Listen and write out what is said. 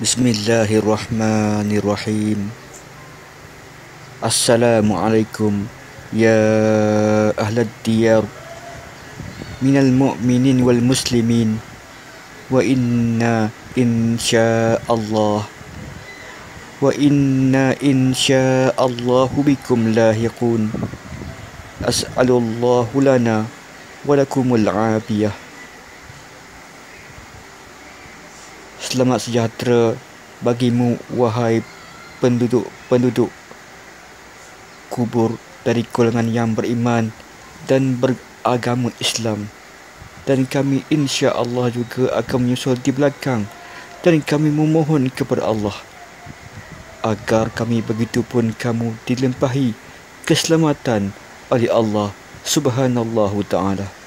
Bismillahirrahmanirrahim. Assalamualaikum ya ahlad diyar minal mu'minin wal muslimin wa inna insyaallah wa inna insyaallah bikum lahiqun as'alullahu lana wa lakumul afiyah Selamat sejahtera bagimu wahai penduduk-penduduk kubur dari golongan yang beriman dan beragama Islam. Dan kami insya Allah juga akan menyusul di belakang dan kami memohon kepada Allah agar kami begitu pun kamu dilimpahi keselamatan oleh Allah Subhanallahu taala.